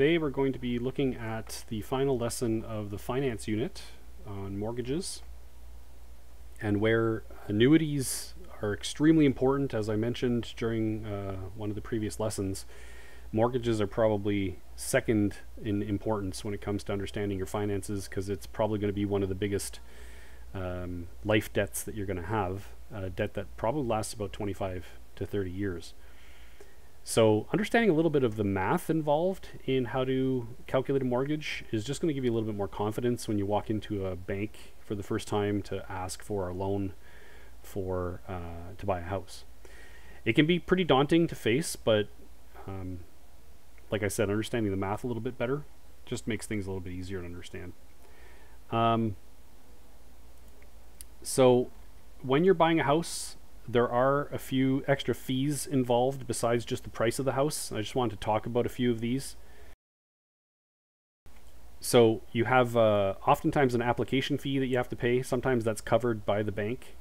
today we're going to be looking at the final lesson of the finance unit on mortgages and where annuities are extremely important. As I mentioned during uh, one of the previous lessons, mortgages are probably second in importance when it comes to understanding your finances because it's probably going to be one of the biggest um, life debts that you're going to have, a debt that probably lasts about 25 to 30 years. So understanding a little bit of the math involved in how to calculate a mortgage is just going to give you a little bit more confidence when you walk into a bank for the first time to ask for a loan for uh, to buy a house. It can be pretty daunting to face, but um, like I said, understanding the math a little bit better just makes things a little bit easier to understand. Um, so when you're buying a house, there are a few extra fees involved besides just the price of the house. I just wanted to talk about a few of these. So you have uh, oftentimes an application fee that you have to pay. Sometimes that's covered by the bank.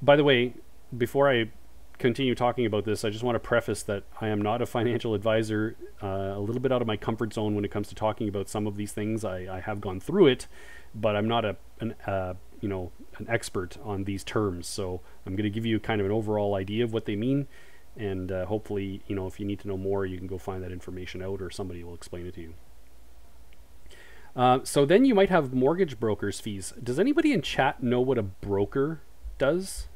By the way, before I continue talking about this, I just want to preface that I am not a financial advisor, uh, a little bit out of my comfort zone when it comes to talking about some of these things. I, I have gone through it, but I'm not a an, uh, you know an expert on these terms. So I'm going to give you kind of an overall idea of what they mean, and uh, hopefully, you know, if you need to know more, you can go find that information out, or somebody will explain it to you. Uh, so then you might have mortgage brokers fees. Does anybody in chat know what a broker does?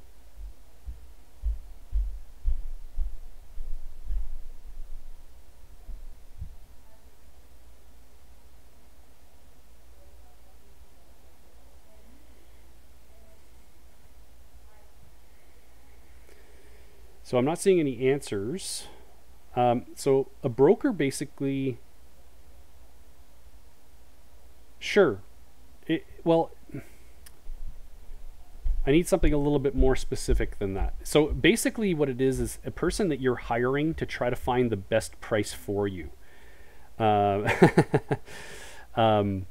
So I'm not seeing any answers. Um, so a broker basically, sure. It, well, I need something a little bit more specific than that. So basically, what it is is a person that you're hiring to try to find the best price for you. Uh, um,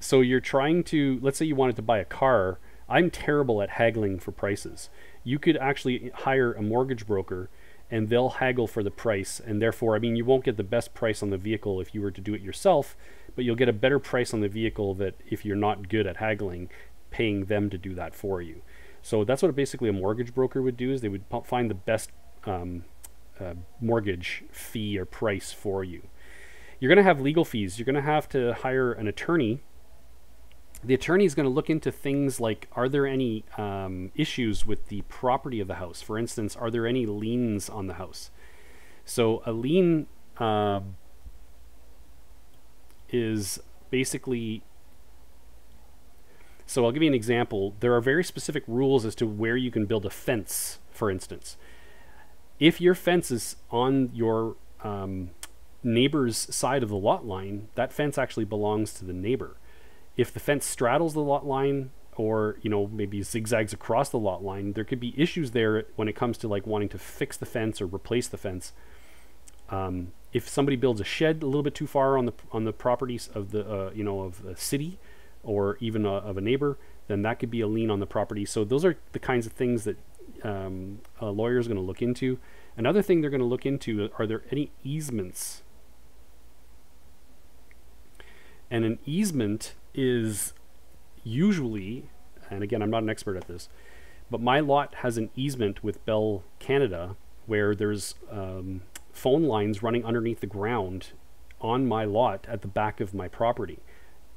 so you're trying to, let's say you wanted to buy a car. I'm terrible at haggling for prices. You could actually hire a mortgage broker and they'll haggle for the price and therefore i mean you won't get the best price on the vehicle if you were to do it yourself but you'll get a better price on the vehicle that if you're not good at haggling paying them to do that for you. So that's what basically a mortgage broker would do is they would find the best um, uh, mortgage fee or price for you. You're going to have legal fees. You're going to have to hire an attorney the attorney is going to look into things like are there any um, issues with the property of the house? For instance, are there any liens on the house? So a lien uh, is basically. So I'll give you an example. There are very specific rules as to where you can build a fence, for instance. If your fence is on your um, neighbor's side of the lot line, that fence actually belongs to the neighbor if the fence straddles the lot line or you know maybe zigzags across the lot line there could be issues there when it comes to like wanting to fix the fence or replace the fence. Um, if somebody builds a shed a little bit too far on the on the properties of the uh, you know of a city or even a, of a neighbor then that could be a lien on the property. So those are the kinds of things that um, a lawyer is going to look into. Another thing they're going to look into are there any easements and an easement is usually, and again, I'm not an expert at this, but my lot has an easement with Bell Canada where there's um, phone lines running underneath the ground on my lot at the back of my property.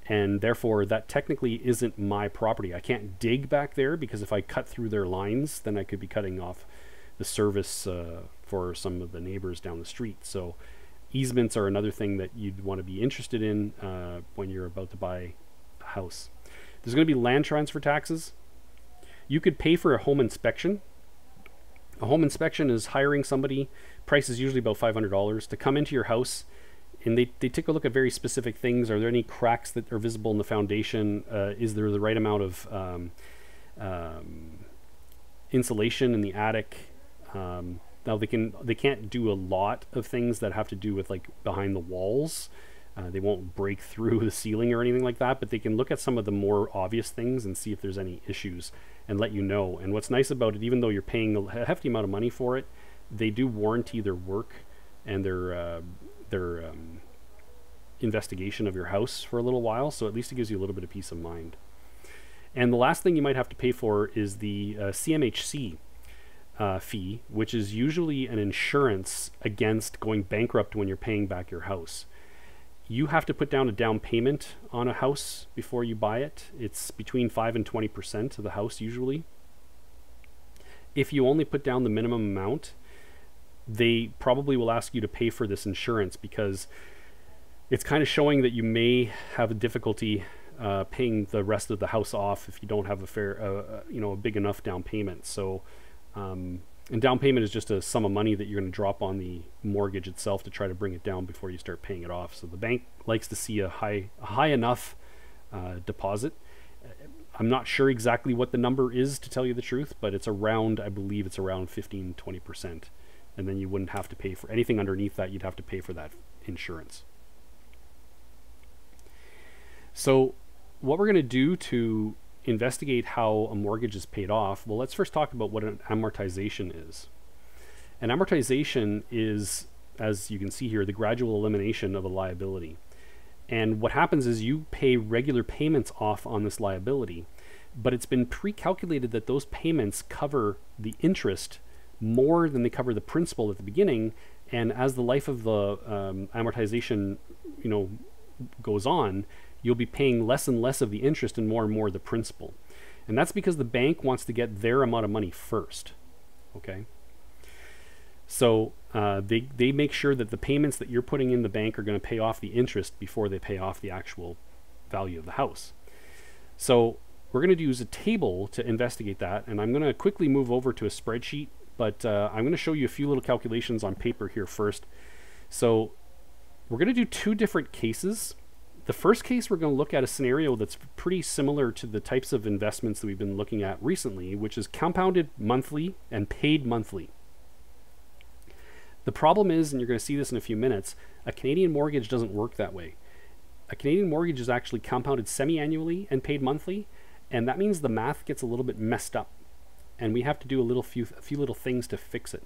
And therefore, that technically isn't my property. I can't dig back there because if I cut through their lines, then I could be cutting off the service uh, for some of the neighbors down the street. So, easements are another thing that you'd want to be interested in uh, when you're about to buy a house. There's going to be land transfer taxes. You could pay for a home inspection. A home inspection is hiring somebody, price is usually about $500, to come into your house and they, they take a look at very specific things. Are there any cracks that are visible in the foundation? Uh, is there the right amount of um, um, insulation in the attic? Um, now they can they can't do a lot of things that have to do with like behind the walls. Uh, they won't break through the ceiling or anything like that, but they can look at some of the more obvious things and see if there's any issues and let you know. And what's nice about it, even though you're paying a hefty amount of money for it, they do warranty their work and their uh, their um, investigation of your house for a little while. So at least it gives you a little bit of peace of mind. And the last thing you might have to pay for is the uh, CMHC uh, fee, which is usually an insurance against going bankrupt when you're paying back your house. You have to put down a down payment on a house before you buy it. It's between 5 and 20% of the house usually. If you only put down the minimum amount, they probably will ask you to pay for this insurance because it's kind of showing that you may have a difficulty uh, paying the rest of the house off if you don't have a fair, uh, uh, you know, a big enough down payment. So, um, and down payment is just a sum of money that you're going to drop on the mortgage itself to try to bring it down before you start paying it off. So the bank likes to see a high, a high enough uh, deposit. I'm not sure exactly what the number is to tell you the truth, but it's around, I believe it's around 15, 20%. And then you wouldn't have to pay for anything underneath that, you'd have to pay for that insurance. So what we're going to do to investigate how a mortgage is paid off, well, let's first talk about what an amortization is. An amortization is, as you can see here, the gradual elimination of a liability. And what happens is you pay regular payments off on this liability, but it's been pre-calculated that those payments cover the interest more than they cover the principal at the beginning. And as the life of the um, amortization, you know, goes on, you'll be paying less and less of the interest and more and more of the principal. And that's because the bank wants to get their amount of money first. Okay? So uh, they, they make sure that the payments that you're putting in the bank are going to pay off the interest before they pay off the actual value of the house. So we're going to use a table to investigate that. And I'm going to quickly move over to a spreadsheet, but uh, I'm going to show you a few little calculations on paper here first. So we're going to do two different cases the first case, we're going to look at a scenario that's pretty similar to the types of investments that we've been looking at recently, which is compounded monthly and paid monthly. The problem is, and you're going to see this in a few minutes, a Canadian mortgage doesn't work that way. A Canadian mortgage is actually compounded semi-annually and paid monthly, and that means the math gets a little bit messed up, and we have to do a little few a few little things to fix it.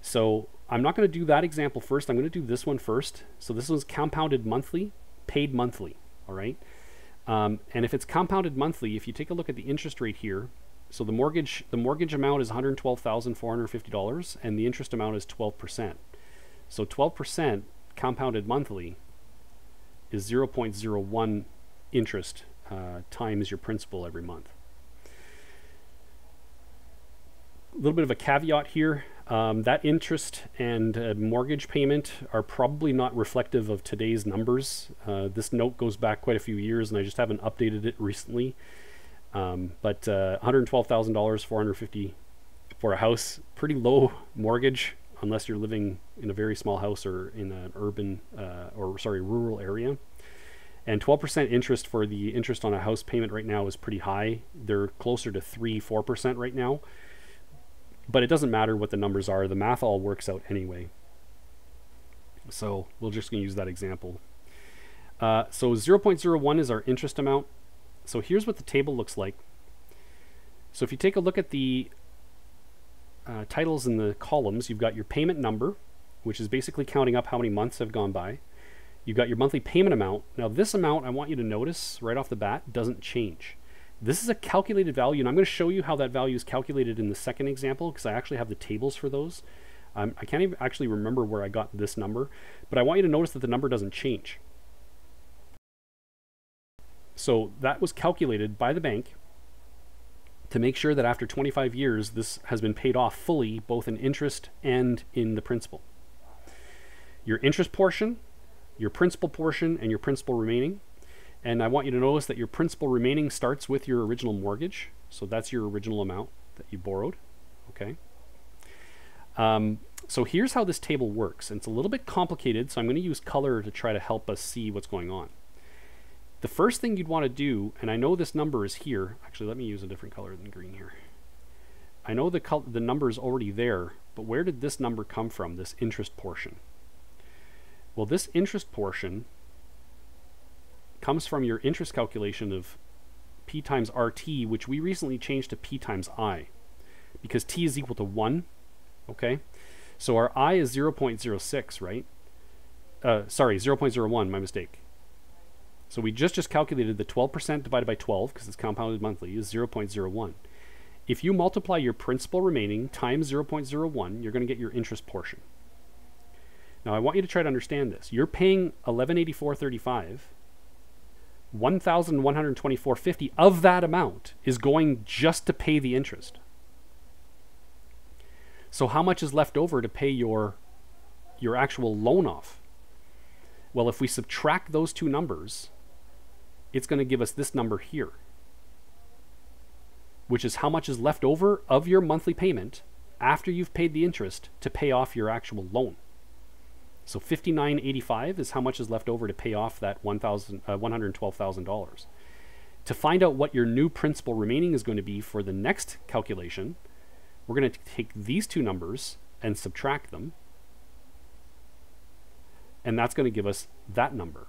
So I'm not going to do that example first. I'm going to do this one first. So this one's compounded monthly paid monthly, all right? Um, and if it's compounded monthly, if you take a look at the interest rate here, so the mortgage the mortgage amount is $112,450 and the interest amount is 12%. So 12% compounded monthly is 0.01 interest uh, times your principal every month. A little bit of a caveat here. Um, that interest and uh, mortgage payment are probably not reflective of today's numbers. Uh, this note goes back quite a few years, and I just haven't updated it recently. Um, but uh, $112,000, 450 for a house, pretty low mortgage unless you're living in a very small house or in an urban uh, or sorry rural area. And 12% interest for the interest on a house payment right now is pretty high. They're closer to three, four percent right now. But it doesn't matter what the numbers are. The math all works out anyway. So we're just going to use that example. Uh, so 0.01 is our interest amount. So here's what the table looks like. So if you take a look at the uh, titles in the columns, you've got your payment number, which is basically counting up how many months have gone by. You've got your monthly payment amount. Now this amount, I want you to notice right off the bat, doesn't change. This is a calculated value, and I'm going to show you how that value is calculated in the second example because I actually have the tables for those. Um, I can't even actually remember where I got this number, but I want you to notice that the number doesn't change. So that was calculated by the bank to make sure that after 25 years, this has been paid off fully, both in interest and in the principal. Your interest portion, your principal portion, and your principal remaining and I want you to notice that your principal remaining starts with your original mortgage. So that's your original amount that you borrowed. Okay. Um, so here's how this table works. And it's a little bit complicated, so I'm going to use color to try to help us see what's going on. The first thing you'd want to do, and I know this number is here. Actually, let me use a different color than green here. I know the, the number is already there, but where did this number come from, this interest portion? Well, this interest portion comes from your interest calculation of p times rt, which we recently changed to p times i, because t is equal to 1, okay? So our I is 0.06, right? Uh, sorry, 0.01, my mistake. So we just just calculated the 12% divided by 12, because it's compounded monthly, is 0.01. If you multiply your principal remaining times 0.01, you're going to get your interest portion. Now I want you to try to understand this. You're paying 1184.35. 1124.50 of that amount is going just to pay the interest. So how much is left over to pay your your actual loan off? Well, if we subtract those two numbers, it's going to give us this number here, which is how much is left over of your monthly payment after you've paid the interest to pay off your actual loan. So 5985 is how much is left over to pay off that uh, $112,000. To find out what your new principal remaining is going to be for the next calculation, we're going to take these two numbers and subtract them. And that's going to give us that number.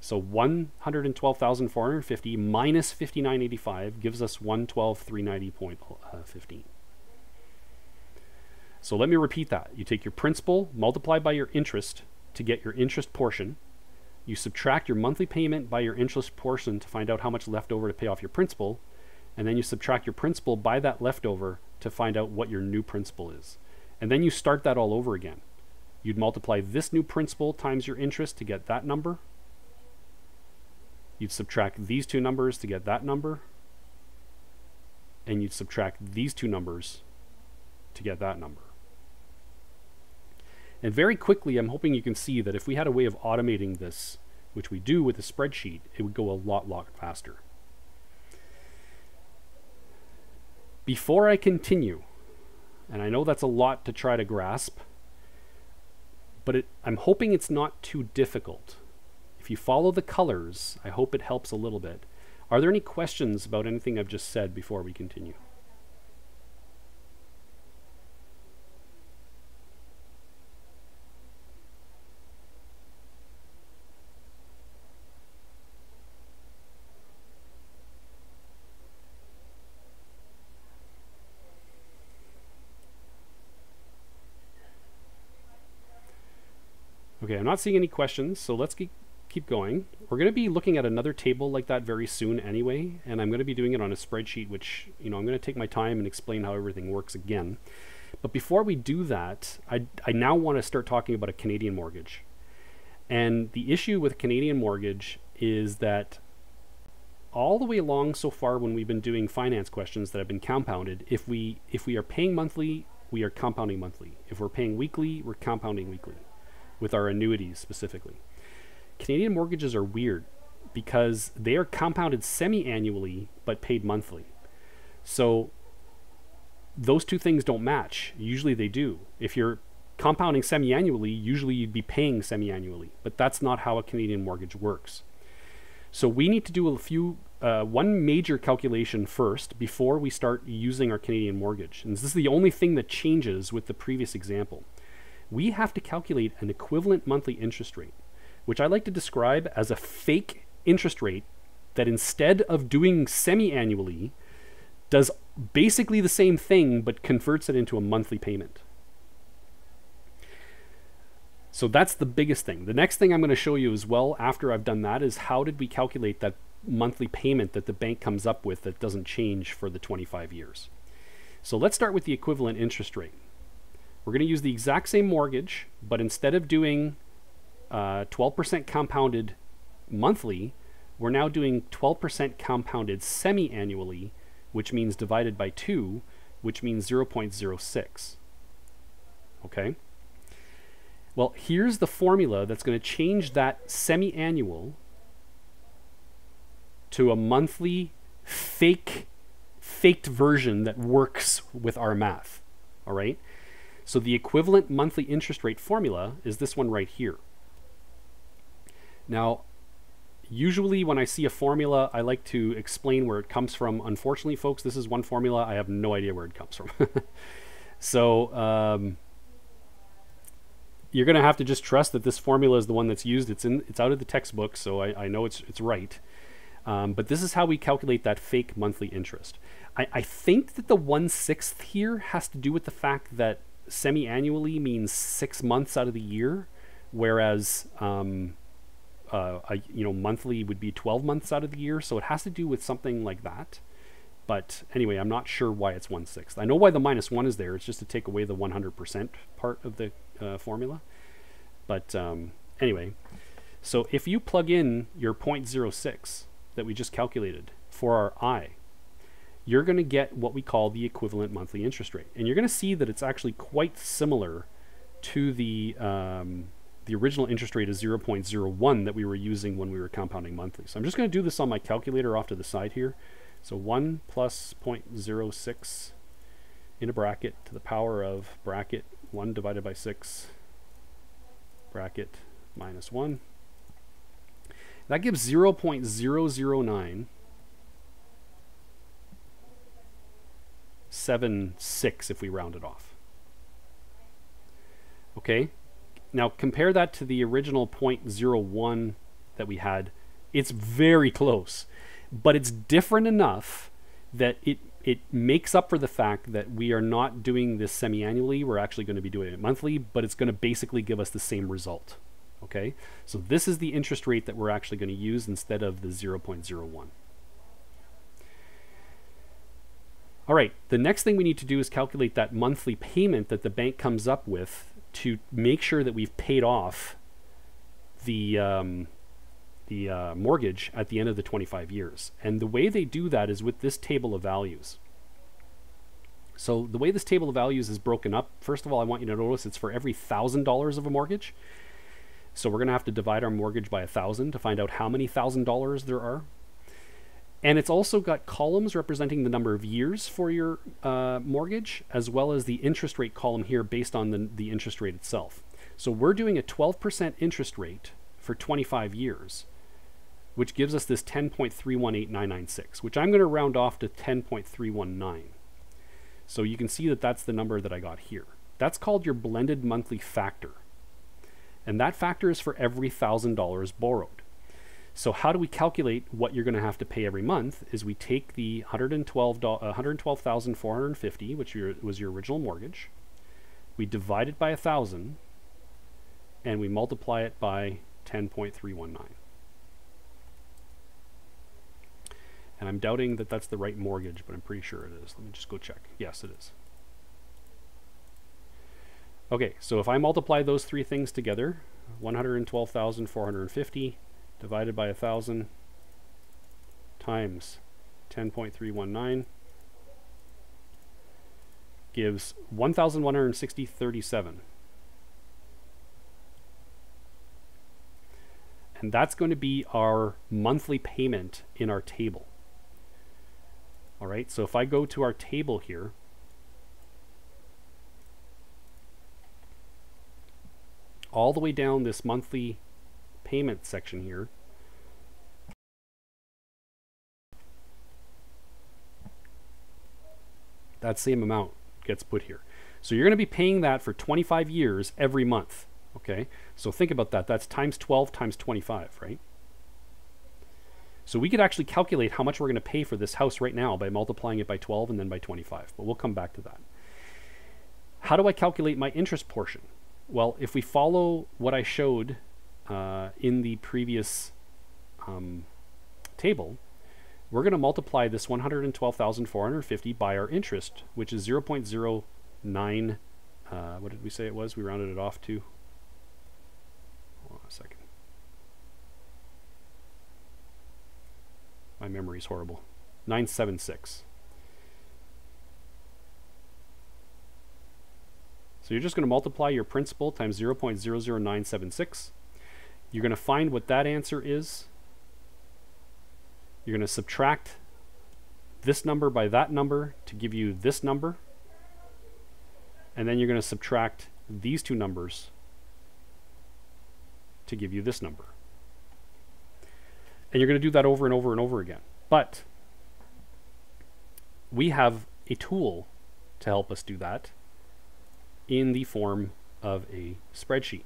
So 112,450 minus 5985 gives us 112,390.15. So let me repeat that. You take your principal multiplied by your interest to get your interest portion. You subtract your monthly payment by your interest portion to find out how much left over to pay off your principal. And then you subtract your principal by that leftover to find out what your new principal is. And then you start that all over again. You'd multiply this new principal times your interest to get that number. You'd subtract these two numbers to get that number. And you'd subtract these two numbers to get that number. And very quickly, I'm hoping you can see that if we had a way of automating this, which we do with a spreadsheet, it would go a lot, lot faster. Before I continue, and I know that's a lot to try to grasp, but it, I'm hoping it's not too difficult. If you follow the colors, I hope it helps a little bit. Are there any questions about anything I've just said before we continue? Okay, I'm not seeing any questions, so let's keep, keep going. We're going to be looking at another table like that very soon anyway, and I'm going to be doing it on a spreadsheet, which, you know, I'm going to take my time and explain how everything works again. But before we do that, I, I now want to start talking about a Canadian mortgage. And the issue with Canadian mortgage is that all the way along so far when we've been doing finance questions that have been compounded, if we if we are paying monthly, we are compounding monthly. If we're paying weekly, we're compounding weekly with our annuities specifically. Canadian mortgages are weird because they are compounded semi annually but paid monthly. So those two things don't match. Usually they do. If you're compounding semi annually, usually you'd be paying semi annually, but that's not how a Canadian mortgage works. So we need to do a few, uh, one major calculation first before we start using our Canadian mortgage. And this is the only thing that changes with the previous example we have to calculate an equivalent monthly interest rate, which I like to describe as a fake interest rate that instead of doing semi annually, does basically the same thing but converts it into a monthly payment. So that's the biggest thing. The next thing I'm going to show you as well after I've done that is how did we calculate that monthly payment that the bank comes up with that doesn't change for the 25 years. So let's start with the equivalent interest rate. We're going to use the exact same mortgage, but instead of doing 12% uh, compounded monthly, we're now doing 12% compounded semi annually, which means divided by 2, which means 0.06. Okay? Well, here's the formula that's going to change that semi annual to a monthly fake faked version that works with our math. All right? So the equivalent monthly interest rate formula is this one right here. Now, usually when I see a formula, I like to explain where it comes from. Unfortunately, folks, this is one formula. I have no idea where it comes from. so um, you're going to have to just trust that this formula is the one that's used. It's in, it's out of the textbook, so I, I know it's it's right. Um, but this is how we calculate that fake monthly interest. I, I think that the one sixth here has to do with the fact that semi-annually means six months out of the year, whereas um, uh, a, you know monthly would be 12 months out of the year. So it has to do with something like that. But anyway, I'm not sure why it's one sixth. I know why the minus one is there. It's just to take away the 100% part of the uh, formula. But um, anyway, so if you plug in your 0.06 that we just calculated for our I, you're going to get what we call the equivalent monthly interest rate. And you're going to see that it's actually quite similar to the um, the original interest rate is 0.01 that we were using when we were compounding monthly. So I'm just going to do this on my calculator off to the side here. So 1 plus 0.06 in a bracket to the power of bracket 1 divided by 6 bracket minus 1. That gives 0.009 seven six if we round it off. Okay, now compare that to the original 0.01 that we had. It's very close, but it's different enough that it it makes up for the fact that we are not doing this semi-annually. We're actually going to be doing it monthly, but it's going to basically give us the same result. Okay, so this is the interest rate that we're actually going to use instead of the 0.01. All right, the next thing we need to do is calculate that monthly payment that the bank comes up with to make sure that we've paid off the um, the uh, mortgage at the end of the 25 years. And the way they do that is with this table of values. So the way this table of values is broken up, first of all, I want you to notice it's for every thousand dollars of a mortgage. So we're going to have to divide our mortgage by a thousand to find out how many thousand dollars there are. And it's also got columns representing the number of years for your uh, mortgage, as well as the interest rate column here based on the, the interest rate itself. So we're doing a 12% interest rate for 25 years, which gives us this 10.318996, which I'm going to round off to 10.319. So you can see that that's the number that I got here. That's called your blended monthly factor. And that factor is for every $1,000 borrowed. So how do we calculate what you're going to have to pay every month? Is we take the 112 uh, 112,450, which your, was your original mortgage, we divide it by a thousand, and we multiply it by 10.319. And I'm doubting that that's the right mortgage, but I'm pretty sure it is. Let me just go check. Yes, it is. Okay, so if I multiply those three things together, 112,450 divided by 1,000 times 10.319 gives 1,160.37. And that's going to be our monthly payment in our table. All right, so if I go to our table here, all the way down this monthly payment section here. That same amount gets put here. So you're going to be paying that for 25 years every month. Okay, so think about that. That's times 12 times 25, right? So we could actually calculate how much we're going to pay for this house right now by multiplying it by 12 and then by 25, but we'll come back to that. How do I calculate my interest portion? Well, if we follow what I showed uh, in the previous um, table, we're going to multiply this 112,450 by our interest, which is 0.09. Uh, what did we say it was? We rounded it off to. Hold on a second. My memory is horrible. 976. So you're just going to multiply your principal times 0.00976 you're going to find what that answer is. You're going to subtract this number by that number to give you this number. And then you're going to subtract these two numbers to give you this number. And you're going to do that over and over and over again. But we have a tool to help us do that in the form of a spreadsheet.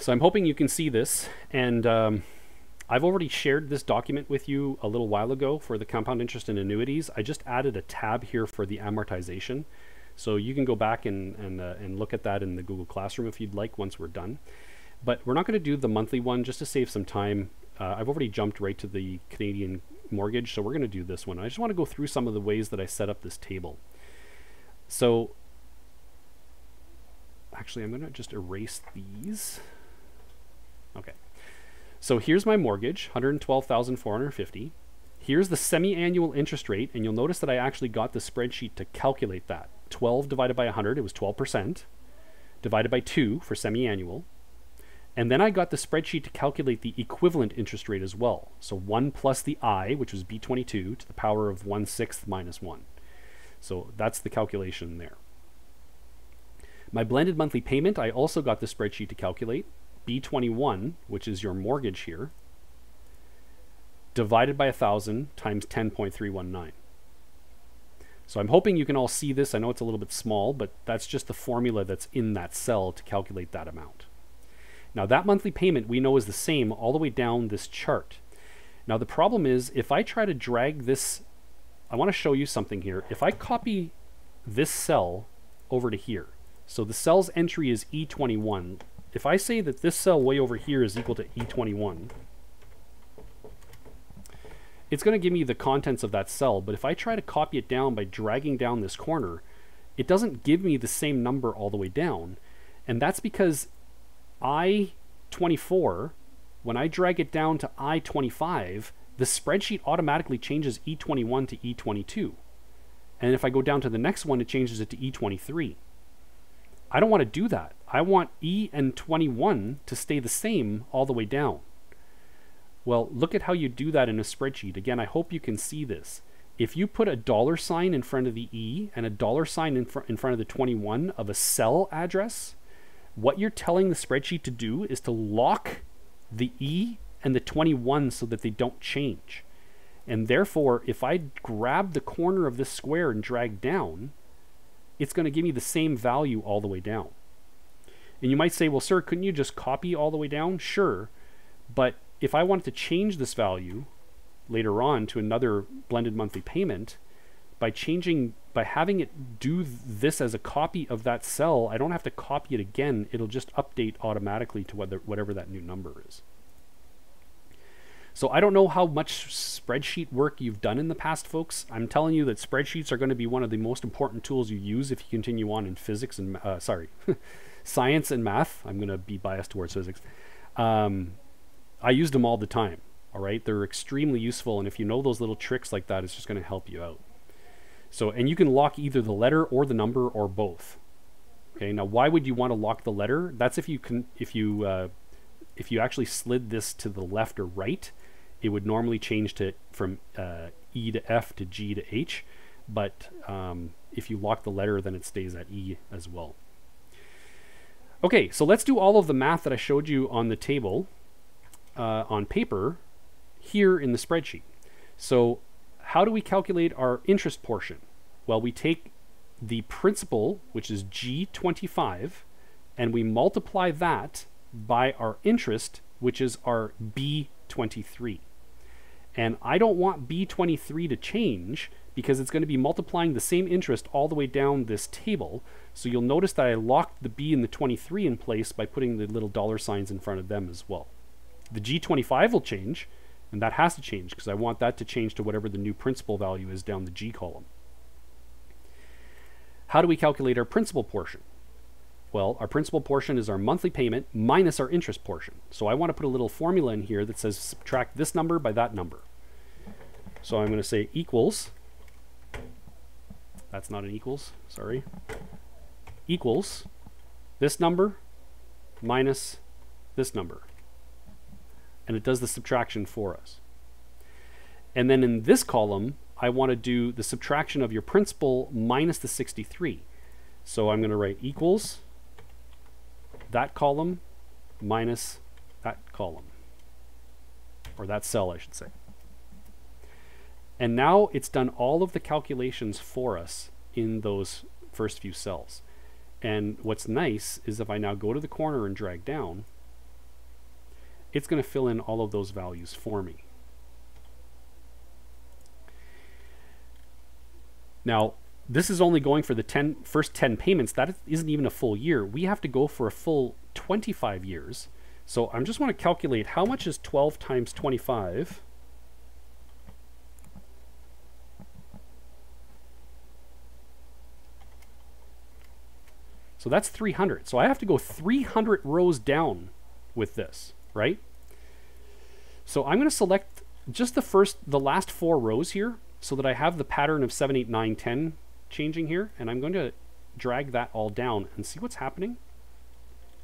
So I'm hoping you can see this, and um, I've already shared this document with you a little while ago for the compound interest and annuities. I just added a tab here for the amortization. So you can go back and, and, uh, and look at that in the Google Classroom if you'd like once we're done. But we're not going to do the monthly one just to save some time. Uh, I've already jumped right to the Canadian mortgage, so we're going to do this one. I just want to go through some of the ways that I set up this table. So actually, I'm going to just erase these. Okay. So here's my mortgage, 112,450. Here's the semi-annual interest rate, and you'll notice that I actually got the spreadsheet to calculate that. 12 divided by 100, it was 12%, divided by 2 for semi-annual. And then I got the spreadsheet to calculate the equivalent interest rate as well. So 1 plus the i, which was b22, to the power of 1 sixth minus 1. So that's the calculation there. My blended monthly payment, I also got the spreadsheet to calculate. B21, which is your mortgage here, divided by 1,000 times 10.319. So I'm hoping you can all see this. I know it's a little bit small, but that's just the formula that's in that cell to calculate that amount. Now that monthly payment we know is the same all the way down this chart. Now the problem is if I try to drag this, I want to show you something here. If I copy this cell over to here, so the cell's entry is E21. If I say that this cell way over here is equal to E21, it's going to give me the contents of that cell, but if I try to copy it down by dragging down this corner, it doesn't give me the same number all the way down. And that's because I-24, when I drag it down to I-25, the spreadsheet automatically changes E21 to E22. And if I go down to the next one, it changes it to E23. I don't want to do that. I want E and 21 to stay the same all the way down. Well, look at how you do that in a spreadsheet. Again, I hope you can see this. If you put a dollar sign in front of the E and a dollar sign in, fr in front of the 21 of a cell address, what you're telling the spreadsheet to do is to lock the E and the 21 so that they don't change. And therefore, if I grab the corner of this square and drag down, it's going to give me the same value all the way down. And you might say, well, sir, couldn't you just copy all the way down? Sure. But if I wanted to change this value later on to another blended monthly payment, by changing, by having it do this as a copy of that cell, I don't have to copy it again. It'll just update automatically to whether, whatever that new number is. So I don't know how much spreadsheet work you've done in the past, folks. I'm telling you that spreadsheets are going to be one of the most important tools you use if you continue on in physics and, uh, sorry, science and math. I'm going to be biased towards physics. Um, I used them all the time. All right, they're extremely useful, and if you know those little tricks like that, it's just going to help you out. So, and you can lock either the letter or the number or both. Okay, now why would you want to lock the letter? That's if you can, if you, uh, if you actually slid this to the left or right, it would normally change to from uh, E to F to G to H. But um, if you lock the letter, then it stays at E as well. Okay, so let's do all of the math that I showed you on the table uh, on paper here in the spreadsheet. So how do we calculate our interest portion? Well, we take the principal, which is G25, and we multiply that by our interest, which is our B23. And I don't want B23 to change because it's going to be multiplying the same interest all the way down this table. So you'll notice that I locked the B and the 23 in place by putting the little dollar signs in front of them as well. The G25 will change, and that has to change because I want that to change to whatever the new principal value is down the G column. How do we calculate our principal portion? Well, our principal portion is our monthly payment minus our interest portion. So I want to put a little formula in here that says subtract this number by that number. So I'm going to say equals, that's not an equals, sorry, equals this number minus this number and it does the subtraction for us. And then in this column, I want to do the subtraction of your principal minus the 63. So I'm going to write equals that column minus that column, or that cell, I should say. And now it's done all of the calculations for us in those first few cells. And what's nice is if I now go to the corner and drag down, it's going to fill in all of those values for me. Now, this is only going for the 10, first 10 payments. That isn't even a full year. We have to go for a full 25 years. So I'm just want to calculate how much is 12 times 25. So that's 300. So I have to go 300 rows down with this, right? So I'm going to select just the first, the last four rows here so that I have the pattern of 7, 8, 9, 10 changing here. And I'm going to drag that all down and see what's happening.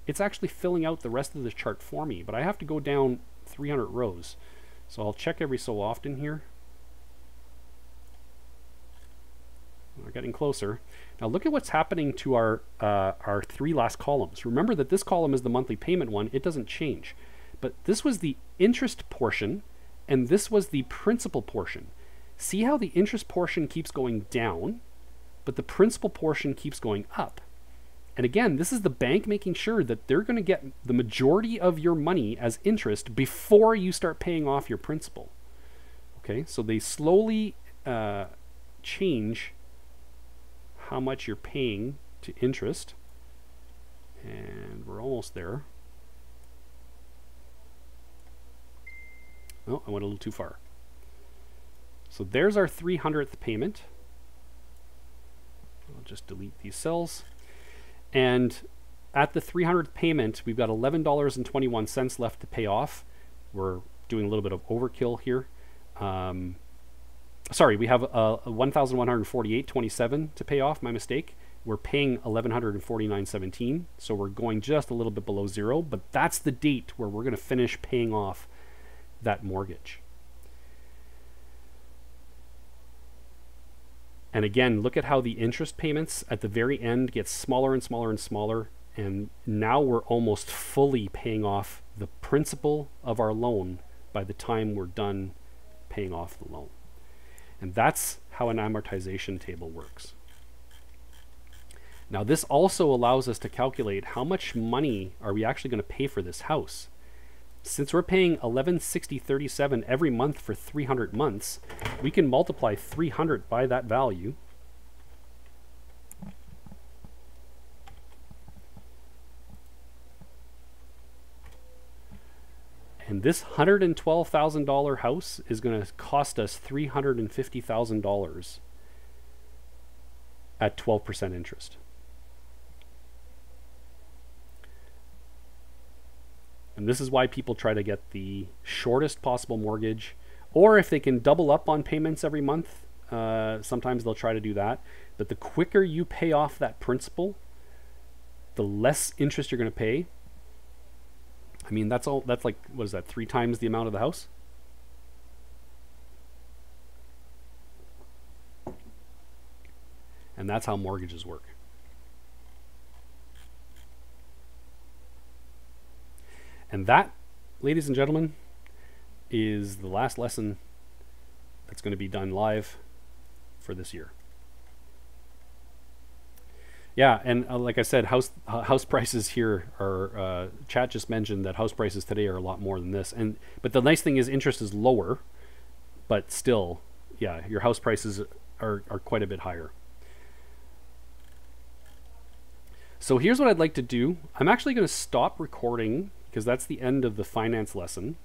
It's actually filling out the rest of the chart for me, but I have to go down 300 rows. So I'll check every so often here. We're getting closer. Now look at what's happening to our, uh, our three last columns. Remember that this column is the monthly payment one. It doesn't change. But this was the interest portion, and this was the principal portion. See how the interest portion keeps going down, but the principal portion keeps going up. And again, this is the bank making sure that they're going to get the majority of your money as interest before you start paying off your principal. Okay, so they slowly uh, change how much you're paying to interest. And we're almost there. Oh, I went a little too far. So there's our 300th payment. I'll just delete these cells. And at the 300th payment, we've got $11.21 left to pay off. We're doing a little bit of overkill here. Um, sorry, we have uh, 1,148.27 to pay off. My mistake. We're paying 1,149.17, so we're going just a little bit below zero. But that's the date where we're going to finish paying off that mortgage. And again, look at how the interest payments at the very end get smaller and smaller and smaller. And now we're almost fully paying off the principal of our loan by the time we're done paying off the loan. And that's how an amortization table works. Now this also allows us to calculate how much money are we actually going to pay for this house. Since we're paying 1160.37 every month for 300 months, we can multiply 300 by that value. And this $112,000 house is going to cost us $350,000 at 12% interest. And this is why people try to get the shortest possible mortgage. Or if they can double up on payments every month, uh, sometimes they'll try to do that. But the quicker you pay off that principal, the less interest you're going to pay. I mean, that's all. That's like what is that? Three times the amount of the house. And that's how mortgages work. And that, ladies and gentlemen, is the last lesson that's going to be done live for this year. Yeah, and uh, like I said, house uh, house prices here are. Uh, chat just mentioned that house prices today are a lot more than this, and but the nice thing is interest is lower, but still, yeah, your house prices are are quite a bit higher. So here's what I'd like to do. I'm actually going to stop recording because that's the end of the finance lesson.